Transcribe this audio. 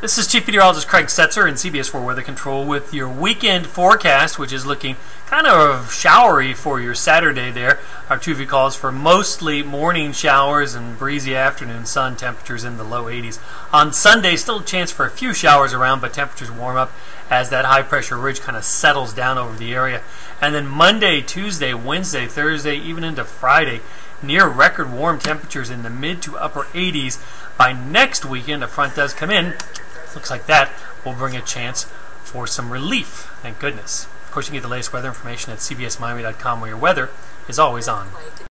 This is Chief Meteorologist Craig Setzer in CBS 4 Weather Control with your weekend forecast, which is looking kind of showery for your Saturday there. Our TV calls for mostly morning showers and breezy afternoon sun, temperatures in the low 80s. On Sunday, still a chance for a few showers around, but temperatures warm up as that high pressure ridge kind of settles down over the area. And then Monday, Tuesday, Wednesday, Thursday, even into Friday, near record warm temperatures in the mid to upper 80s. By next weekend, a front does come in Looks like that will bring a chance for some relief. Thank goodness. Of course, you can get the latest weather information at cbsmiami.com where your weather is always on.